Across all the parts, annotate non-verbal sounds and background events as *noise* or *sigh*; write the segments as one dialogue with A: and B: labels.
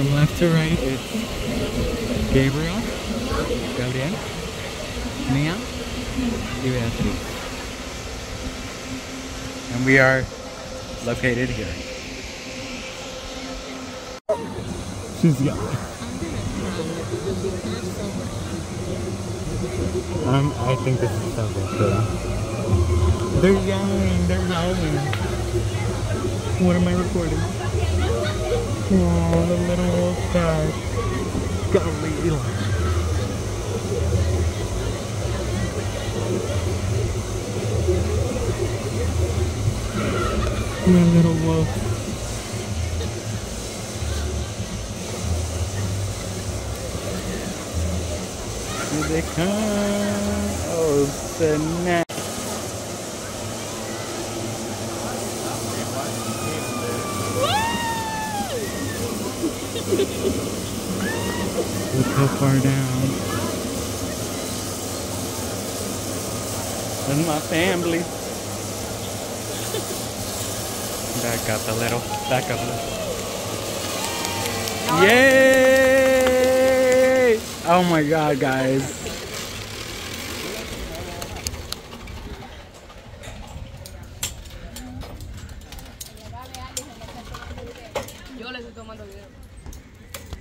A: From left to right, it's Gabriel, Gabriel, Mia, y Beatriz. And we are located here. She's gone. Um, I think this is so good. They're yelling, they're howling. What am I recording? Oh, the little wolf guy. Golly, Eli. My little wolf. Here they come. Oh, snap. Look how far down. That's my family. Back up a little. Back up a little. Yay! Oh my god, guys.
B: Yo le estoy tomando video.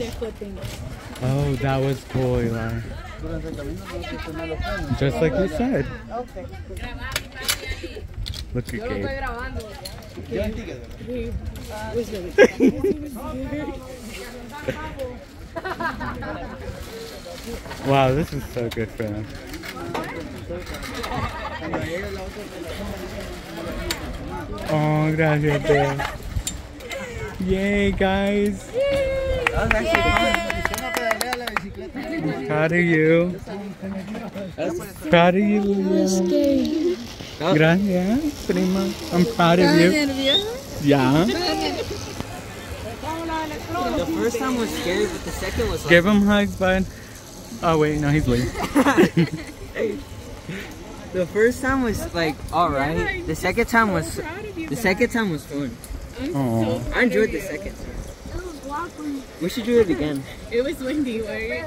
A: Looking at? Oh, that was cool, Eli. Just like you said. Look at Gabe. *laughs* Wow, this is so good for them. Oh, gracias. Yay, guys. Proud of you. Proud of you, Lilian. Gracias, prima. I'm proud of you. Yeah.
C: The first time was scary, but the second was like,
A: Give him hugs, bud. Oh, wait, no, he's leaving. *laughs*
C: the first time was like alright. The second time was the second time was fun.
A: Oh.
C: I enjoyed the second time. We should do it again.
B: It was windy, right?